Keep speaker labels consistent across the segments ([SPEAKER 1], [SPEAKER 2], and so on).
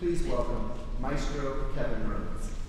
[SPEAKER 1] Please welcome Maestro Kevin Rhodes.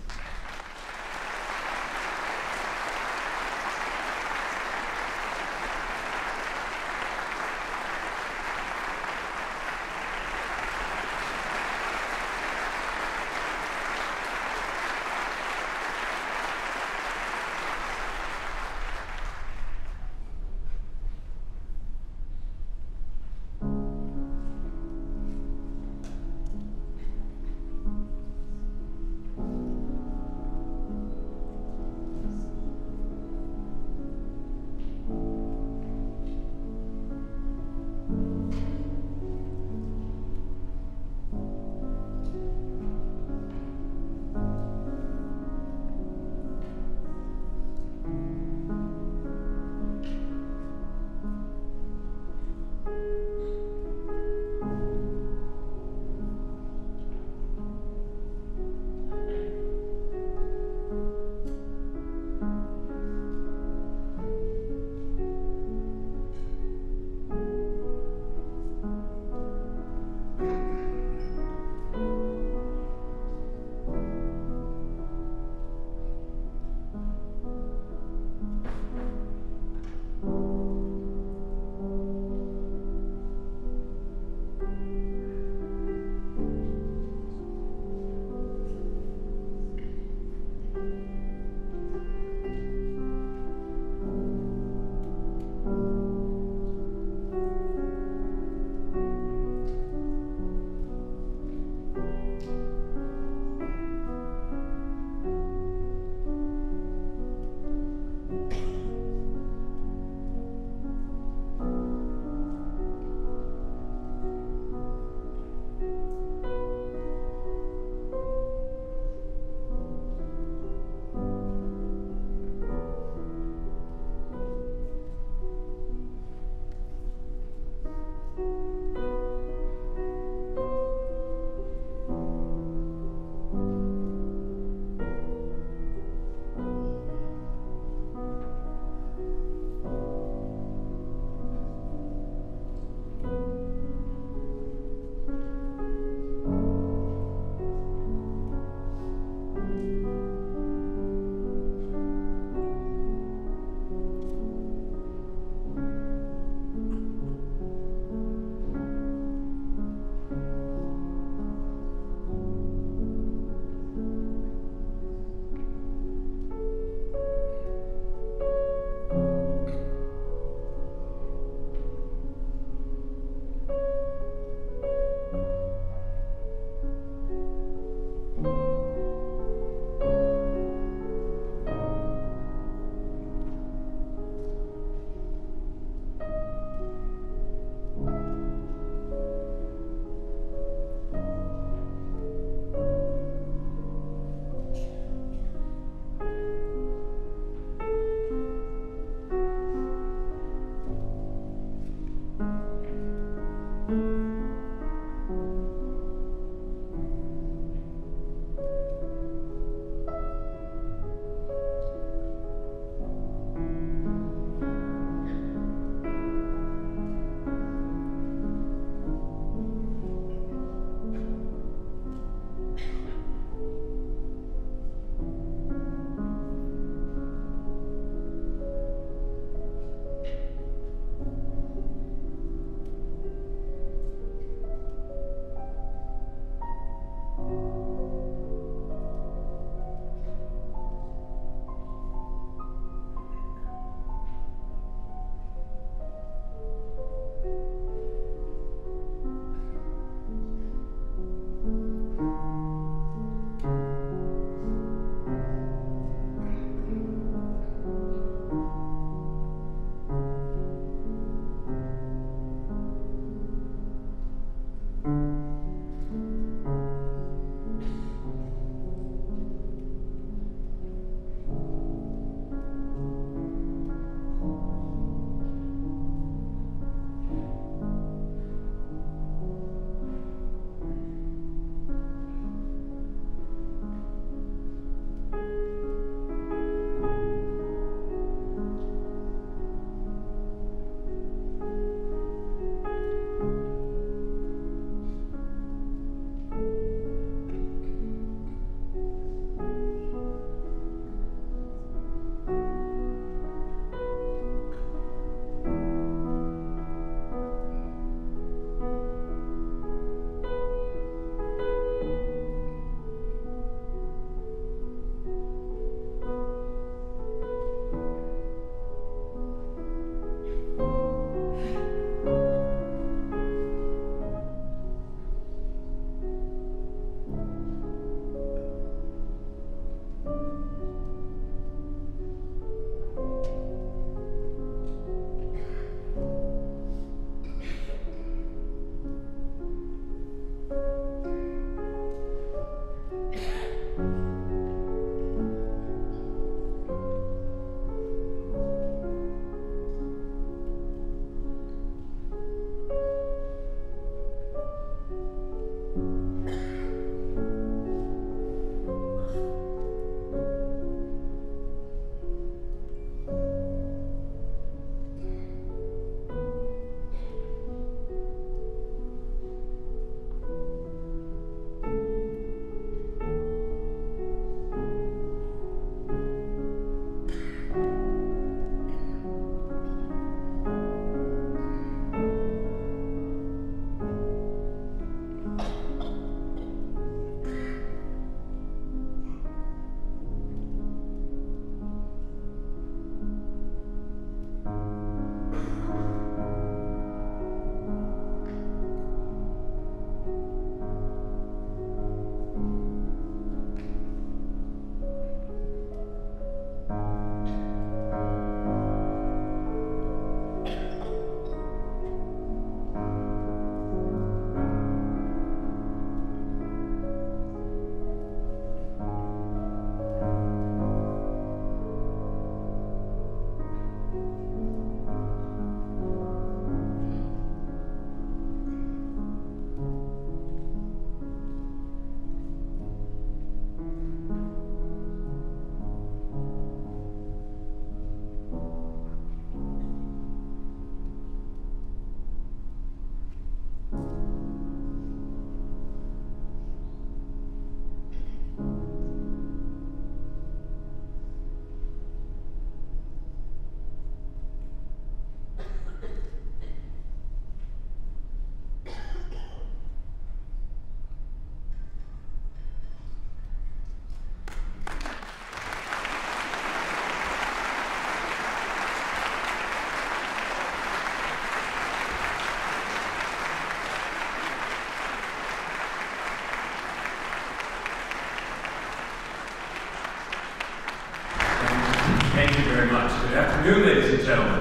[SPEAKER 2] Afternoon, ladies and gentlemen.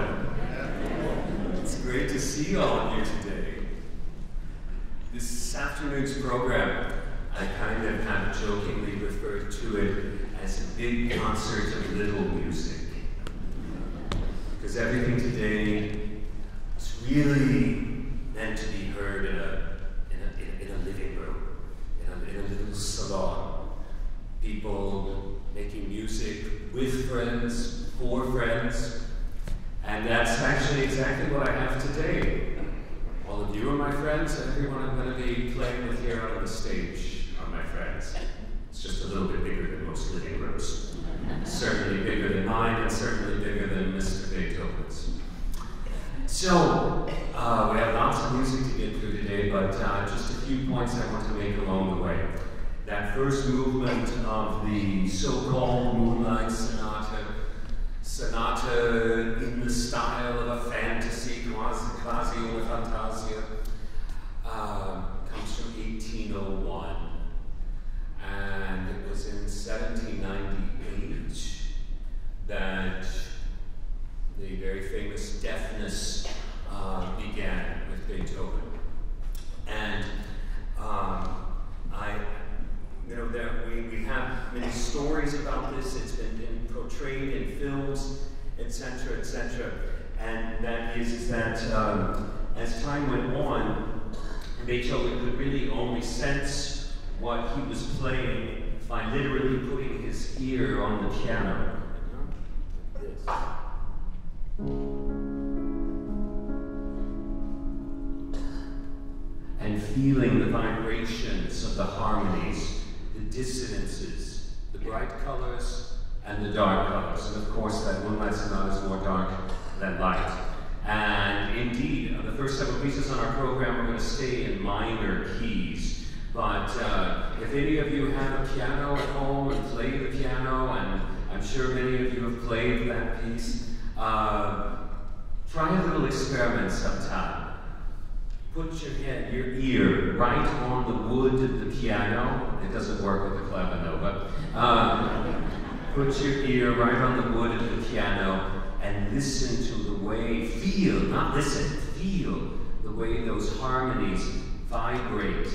[SPEAKER 2] Right on the wood of the piano. It doesn't work with the clavinova. Um, put your ear right on the wood of the piano and listen to the way, feel, not listen, feel the way those harmonies vibrate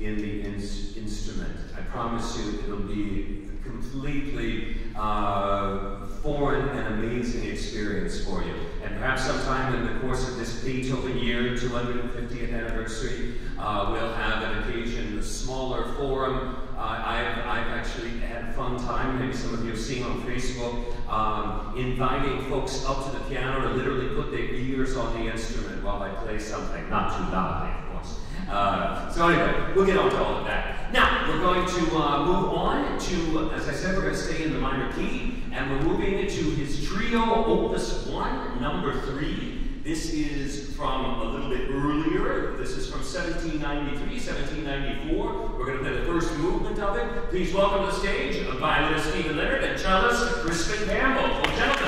[SPEAKER 2] in the in instrument. I promise you it'll be a completely uh, foreign and amazing experience for you. And perhaps sometime in the course of this Beethoven year, 250th anniversary, uh, we'll have an occasion, a smaller forum. Uh, I've, I've actually had a fun time, maybe some of you have seen on Facebook, um, inviting folks up to the piano to literally put their ears on the instrument while I play something, not too loudly, of course. Uh, so anyway, we'll get on to all of that. Now, we're going to uh, move on to, as I said, we're going to stay in the minor key, and we're moving to his trio, Opus 1, number 3. This is from a little bit earlier. This is from 1793, 1794. We're going to play the first movement of it. Please welcome to the stage violinist Stephen Leonard and cellist Crispin Campbell. Well, gentlemen,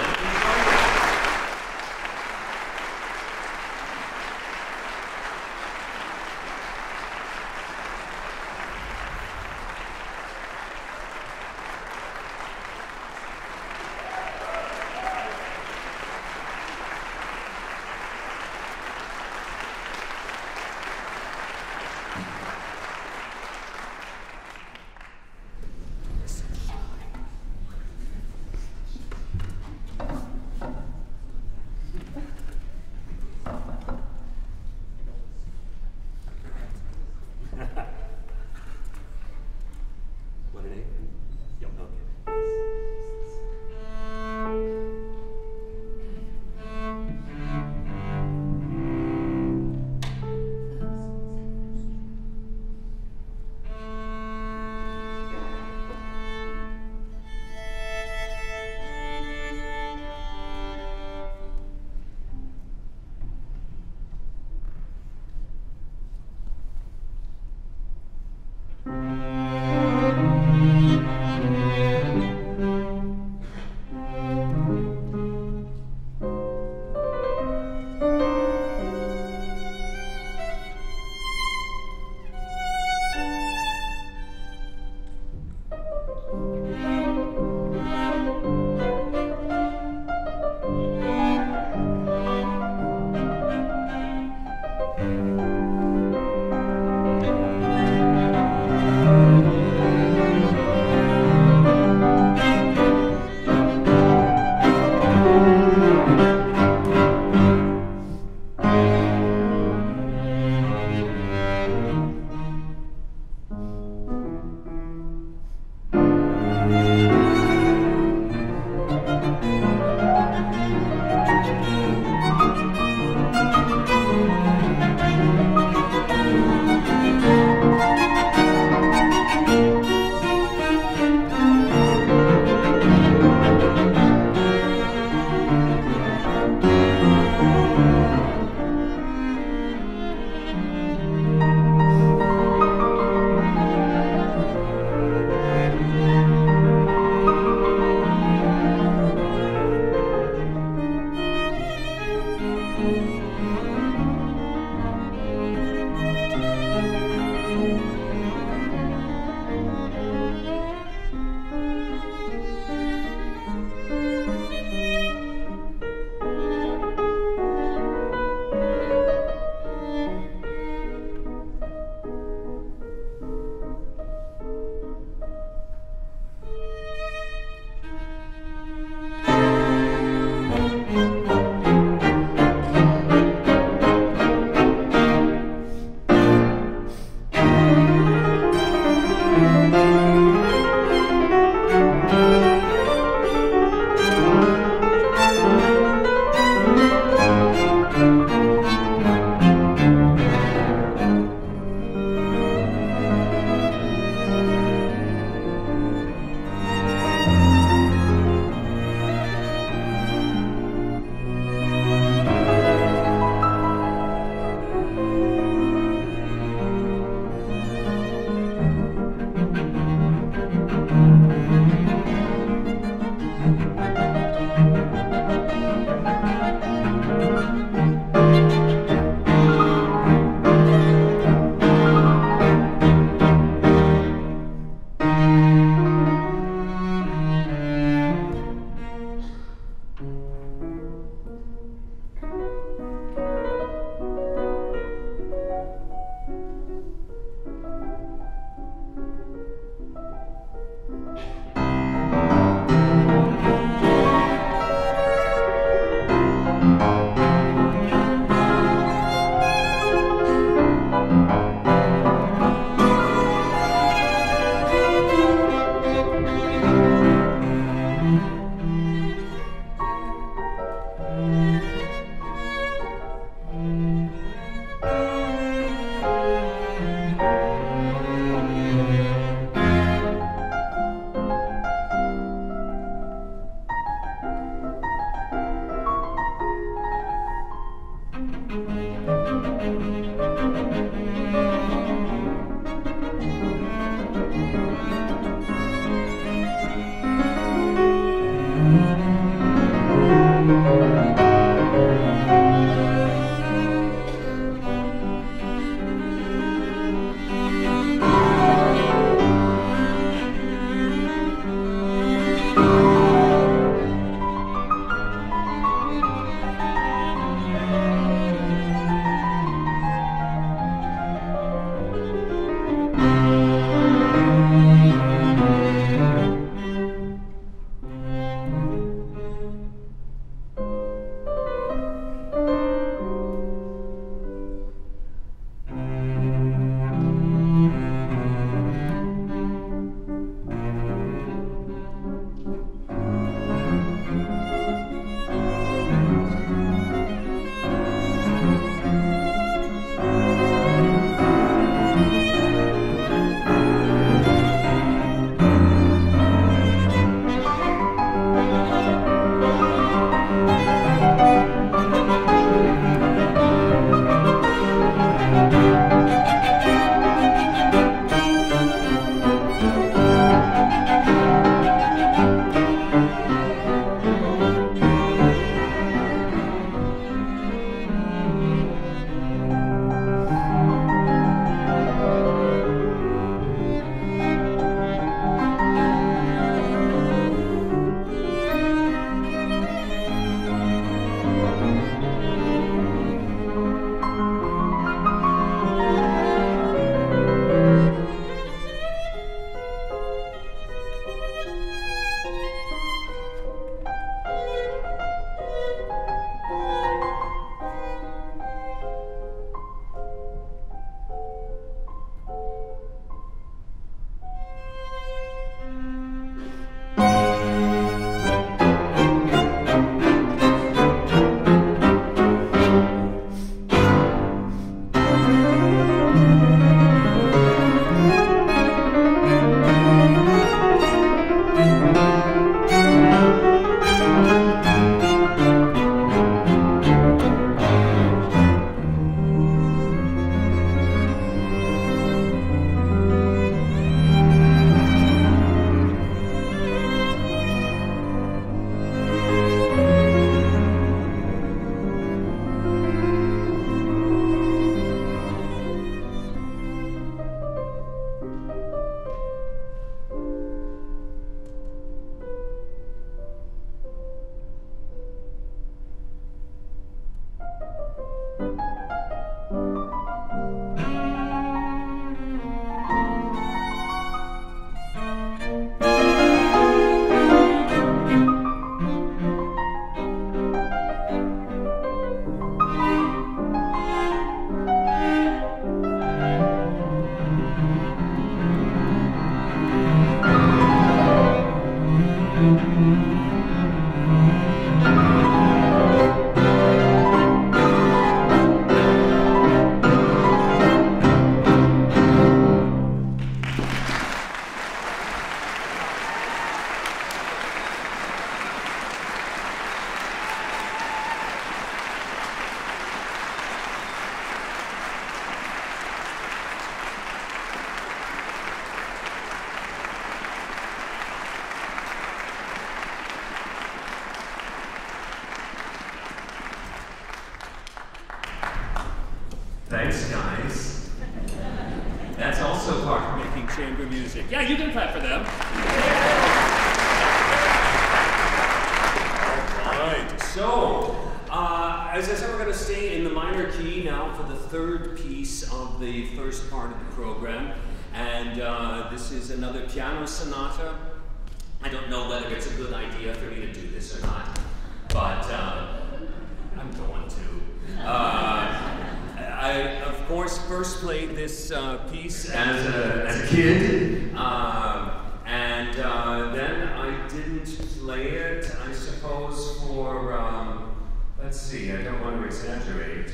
[SPEAKER 3] played this uh, piece as a, as a kid, uh, and uh, then I didn't play it, I suppose, for, um, let's see, I don't want to exaggerate,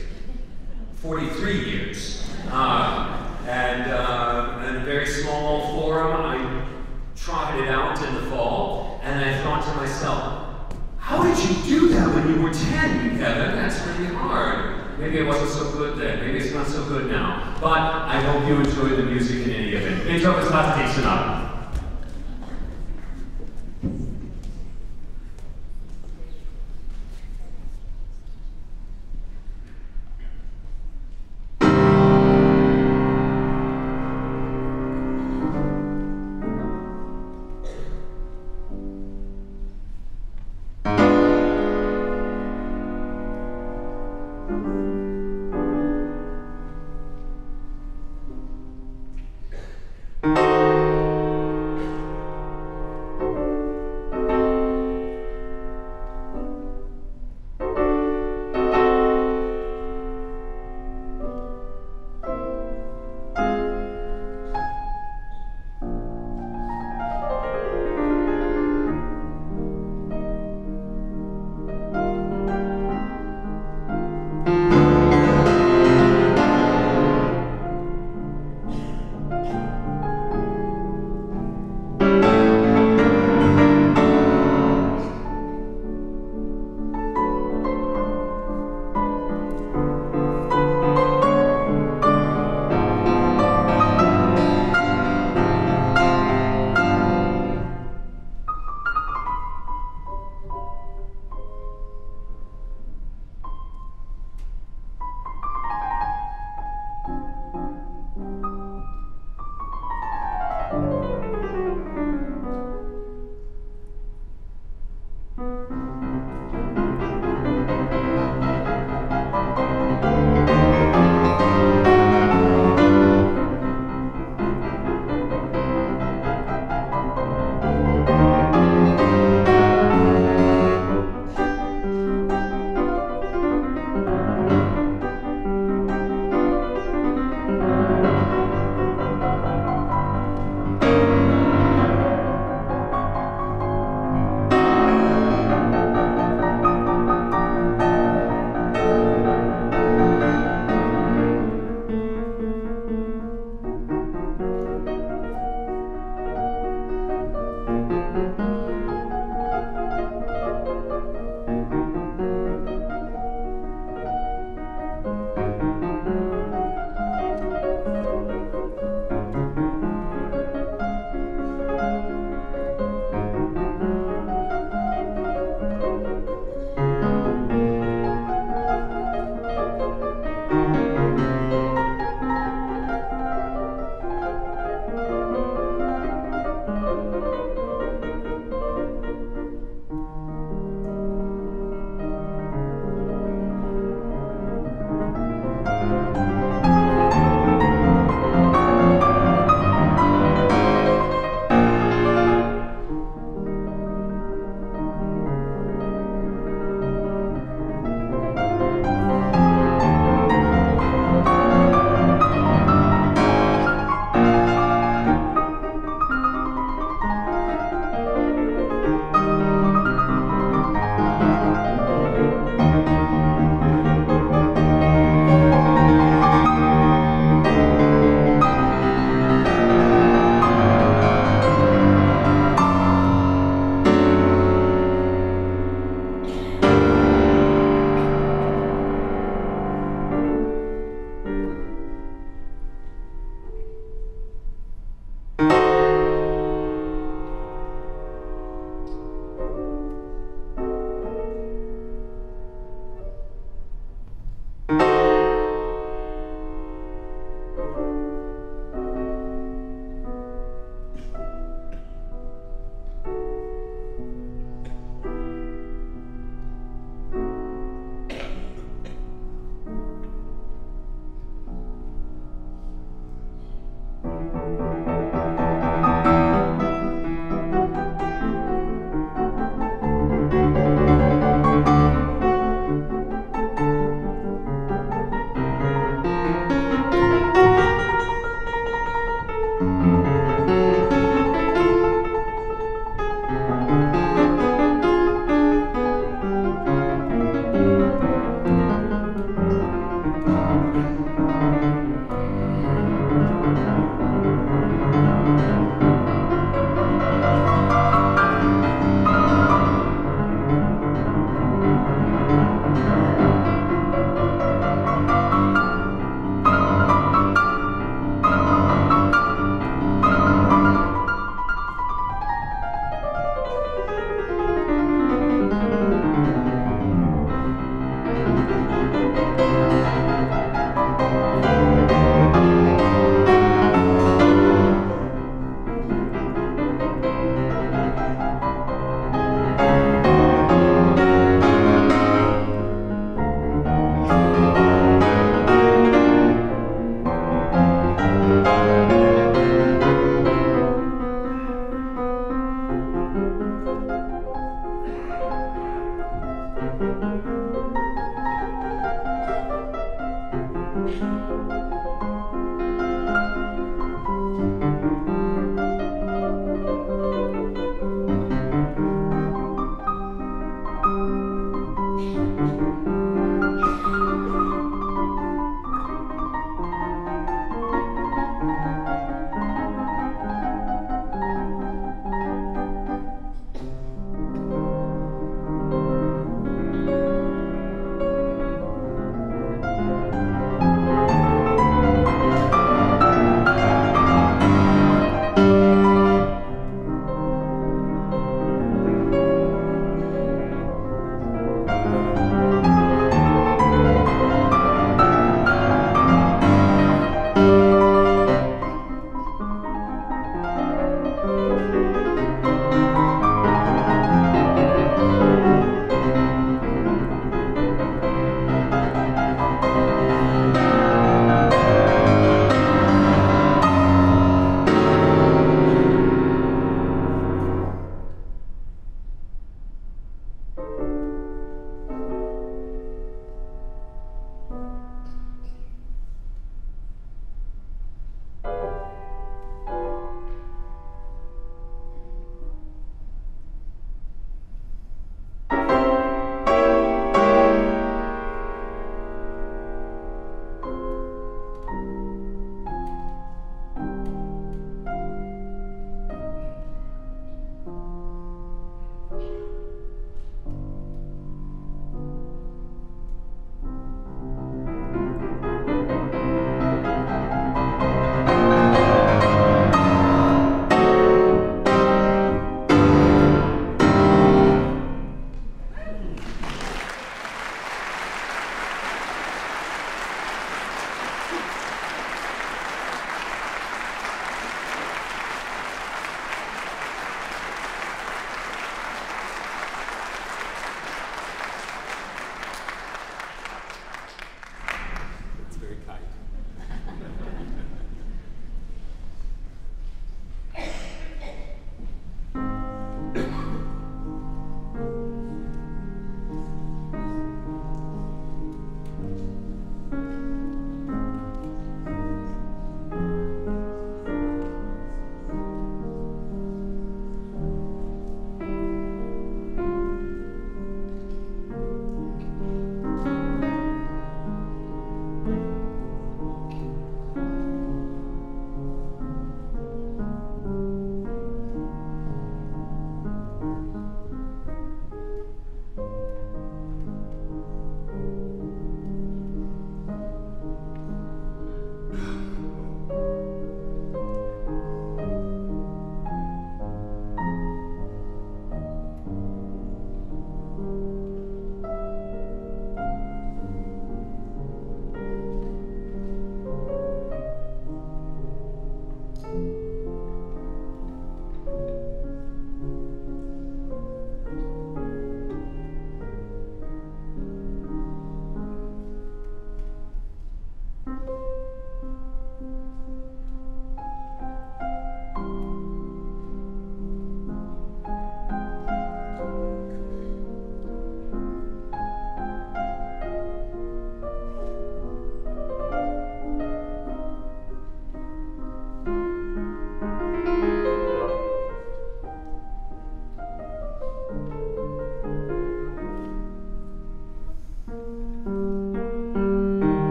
[SPEAKER 3] 43 years. Uh, and uh, in a very small forum, I trotted it out in the fall, and I thought to myself, how did you do that when you were 10, Kevin? That's really hard. Maybe it wasn't so good then. Maybe it's not so good now. But I hope you enjoyed the music in any event. Intro is Classic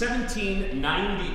[SPEAKER 3] 1790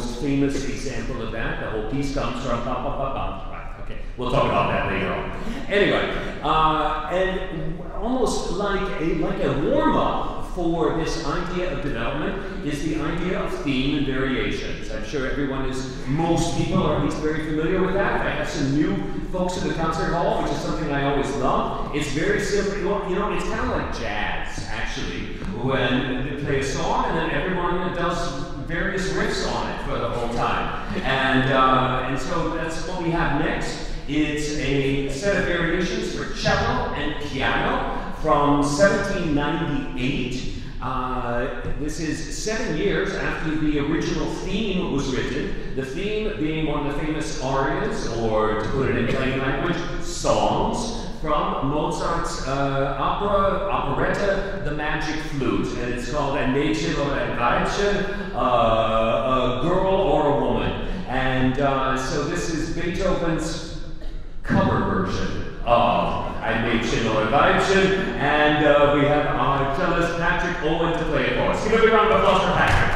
[SPEAKER 3] most famous example of that. The whole piece comes from ba ba ba ba. Right, okay, we'll talk about that later on. Anyway, uh, and almost like a like a warm up for this idea of development is the idea of theme and variations. I'm sure everyone is, most people are at least very familiar with that. I have some new folks in the concert hall, which is something I always love. It's very simple. You know, it's kind of like jazz, actually, when they play a song and then everyone does various riffs on it for the whole time. And, uh, and so that's what we have next. It's a set of variations for cello and piano from 1798. Uh, this is seven years after the original theme was written. The theme being one of the famous arias, or to put it in plain language, songs from Mozart's uh, opera, operetta, The Magic Flute. And it's called Ein Mädchen oder ein Weibchen, uh, a girl or a woman. And uh, so this is Beethoven's cover version of Ein Mädchen oder ein Weibchen. And uh, we have our cellist Patrick Owen to play it for us. Give a big round of applause for Patrick.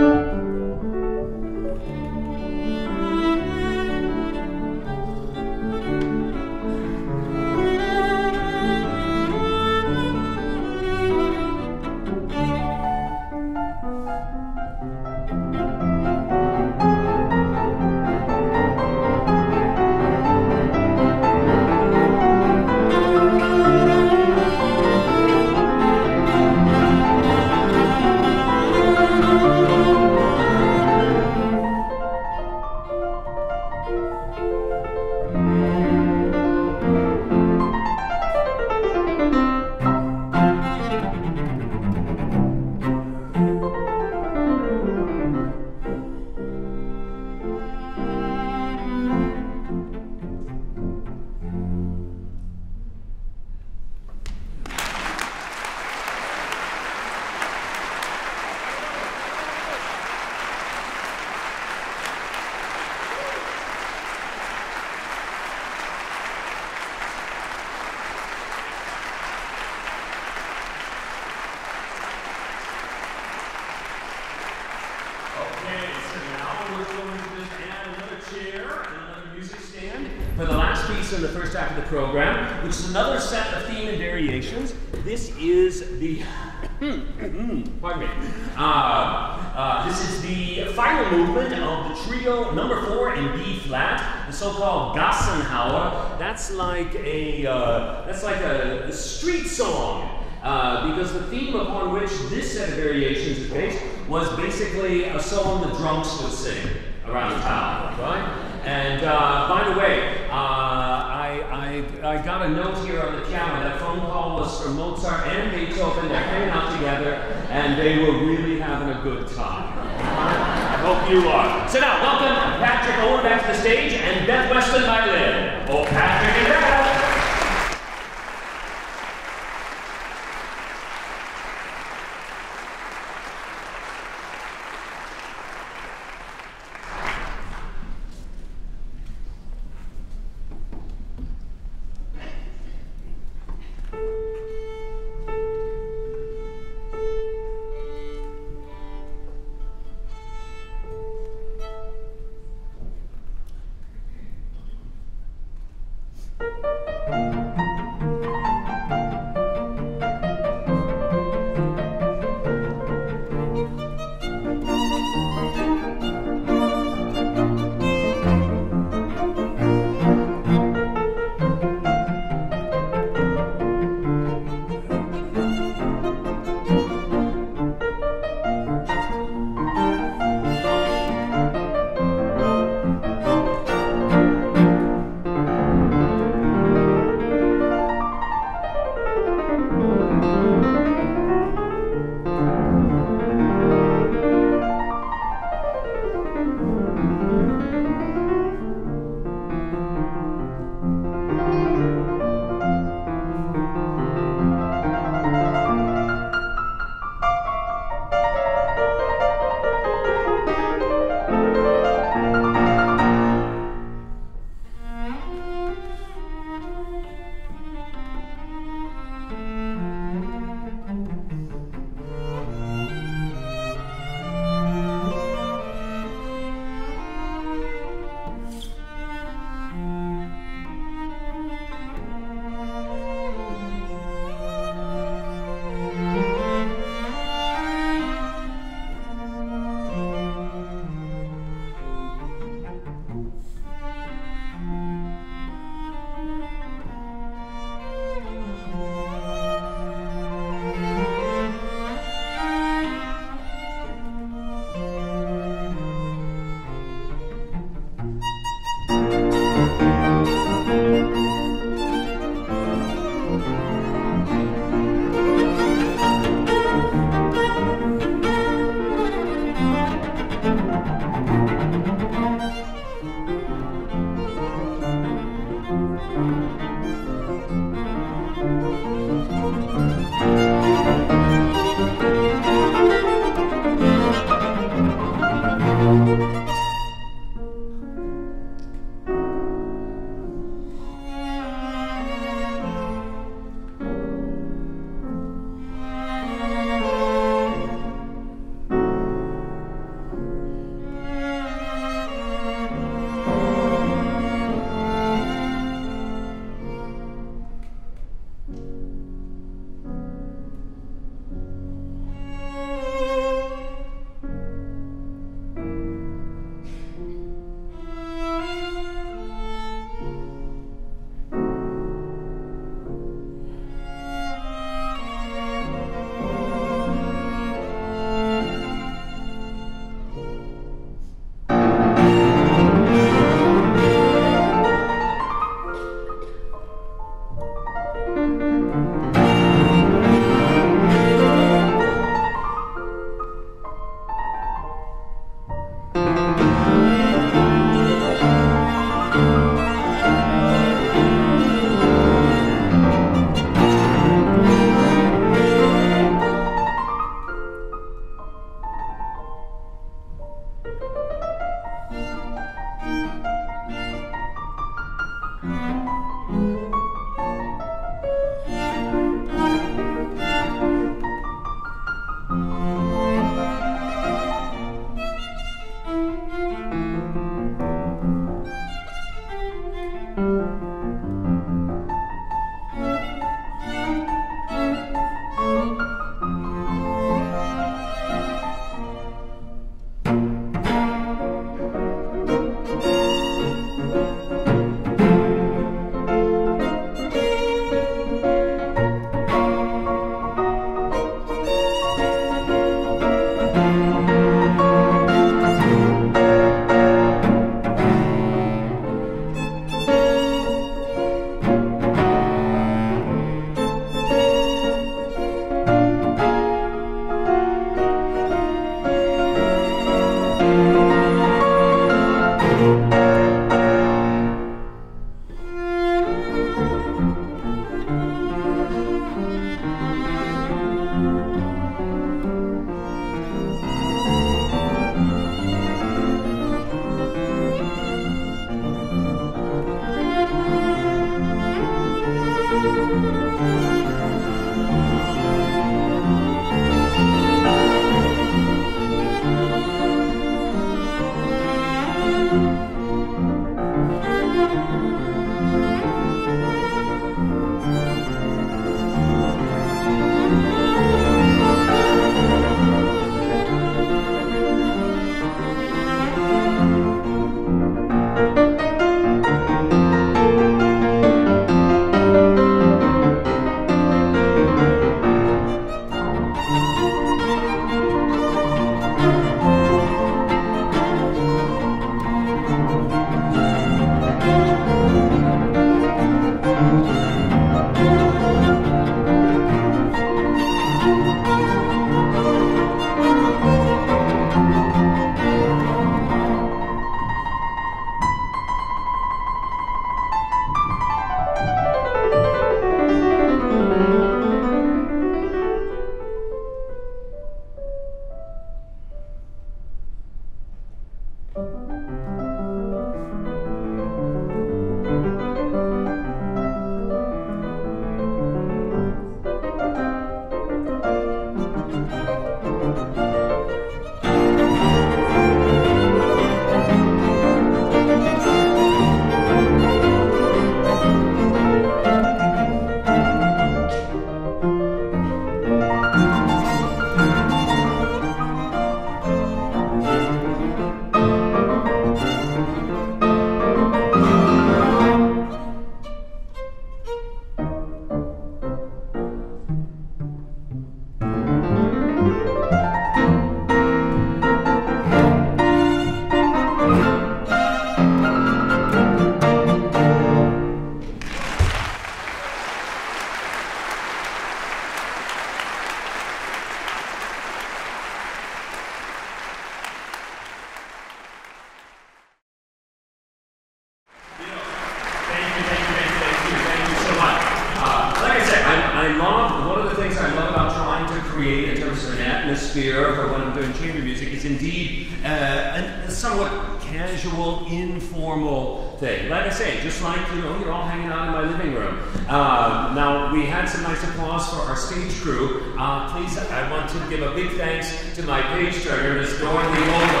[SPEAKER 3] Some nice applause for our stage crew. Uh, please, I want to give a big thanks to my page turner, Miss Dorothy Vogel.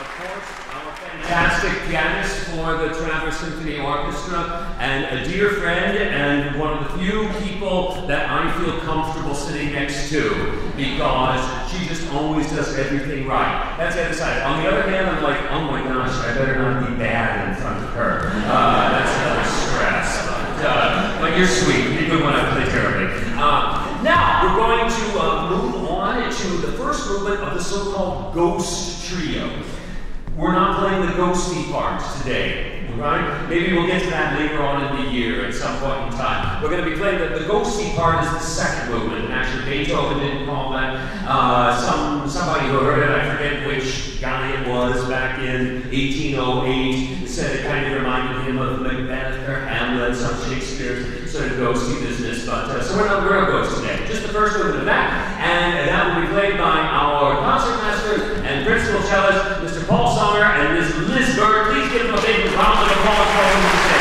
[SPEAKER 3] Of course, our fantastic pianist for the Traverse Symphony Orchestra, and a dear friend, and one of the few people that I feel comfortable sitting next to because she just always does everything right. That's the other side. On the other hand, I'm like, oh my gosh, I better not be bad in front of her. Uh, that's another stress. But, uh, but you're sweet, even when I play terribly. Uh, now, we're going to uh, move on to the first movement of the so-called Ghost Trio. We're not playing the ghosty part today, right? Maybe we'll get to that later on in the year at some point in time. We're going to be playing the, the ghosty part is the second movement, actually Beethoven didn't call that. Uh, some somebody who heard it, I forget which guy it was back in 1808, said it kind of reminded him of Macbeth or Hamlet, some Shakespeare's sort of ghosty business. But uh, so we're not ghosts today, just the first movement of that, and that will be played by our concertmaster and principal cellist, Mr. Paul Sommer and Ms. Liz Bird. Please give them a big round of applause for them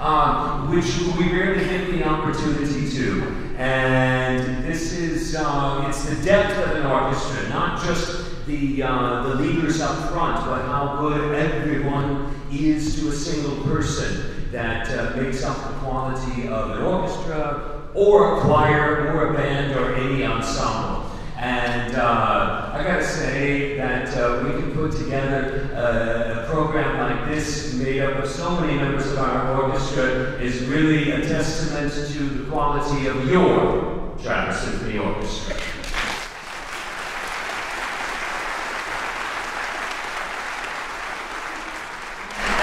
[SPEAKER 3] um, which we rarely get the opportunity to. And this is, uh, it's the depth of an orchestra, not just the, uh, the leaders up front, but how good everyone is to a single person that uh, makes up the quality of an orchestra or a choir or a band or any ensemble. And uh, I gotta say that uh, we can put together a, a, program like this made up of so many members of our orchestra is really a testament to the quality of your Traverse Symphony Orchestra.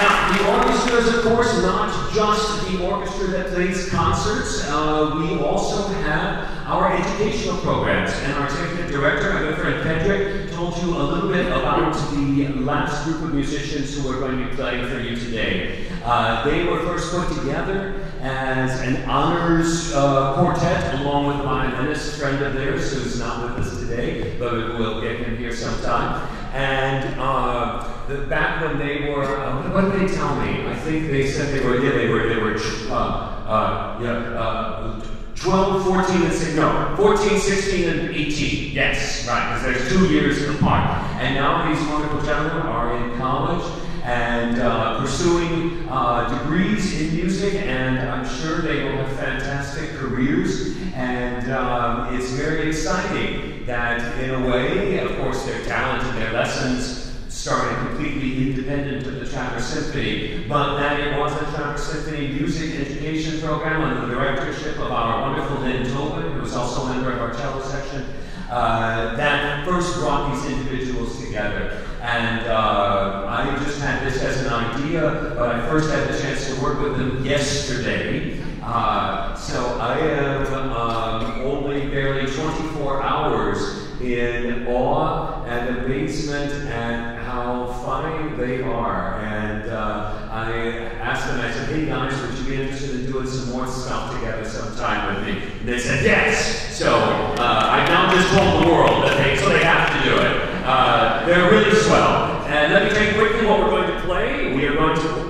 [SPEAKER 3] Now, the orchestra is, of course, not just the orchestra that plays concerts. Uh, we also have our educational programs. And our executive director, my good friend Pedrick, told you a little bit about the last group of musicians who are going to be playing for you today. Uh, they were first put together as an honors uh, quartet, along with a violinist friend of theirs who's not with us today, but we'll get him here sometime. And uh, the, back when they were, uh, what did they tell me? I think they said they were, yeah, they were, they were, uh, uh, yeah, uh, 12, 14, and 16, no, 14, 16, and 18. Yes, right, because there's two years apart. And now these wonderful gentlemen are in college and uh, pursuing uh, degrees in music, and I'm sure they will have fantastic careers. And um, it's very exciting that, in a way, of course, their talent and their lessons started completely independent of Symphony, but that it was a Traverse Symphony music education program under the directorship of our wonderful Lynn Tobin, who was also a member of our cello section, uh, that first brought these individuals together. And uh, I just had this as an idea, but I first had the chance to work with them yesterday. Uh, so I am um, only barely 24 hours in awe and amazement at how fine they are. I asked them, I said, hey guys, would you be interested in doing some more stuff together sometime with me? And they said, yes. So uh, I've now just told the world that they, so they have to do it. Uh, they're really swell. And let me tell you quickly what we're going to play. We are going to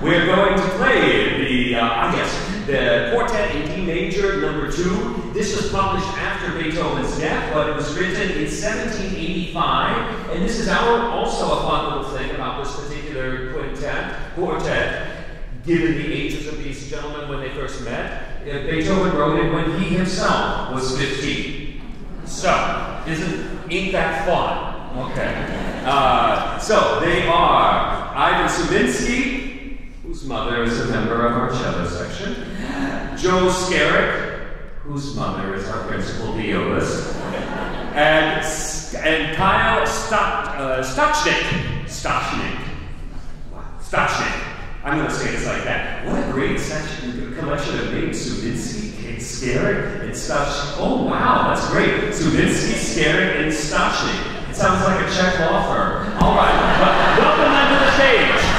[SPEAKER 3] we're going to play the, uh, I guess, the Quartet in D major, number two. This was published after Beethoven's death, but it was written in 1785. And this is our also a fun little thing about this particular quintet, quartet, given the ages of these gentlemen when they first met. Uh, Beethoven wrote it when he himself was 15. So, isn't ain't that fun? Okay. Uh, so they are Ivan Subinsky, whose mother is a member of our cello section, Joe Skerrick, whose mother is our principal violist, and, and Kyle Stott, uh, Stochnik. I'm going to say this like that. What a great section, collection of names. Subinsky, Skerrick, and Stochnik. Oh, wow, that's great. Subinsky, Skerrick, and Stochnik. It sounds like a Czech law firm. All right. Welcome them to the stage.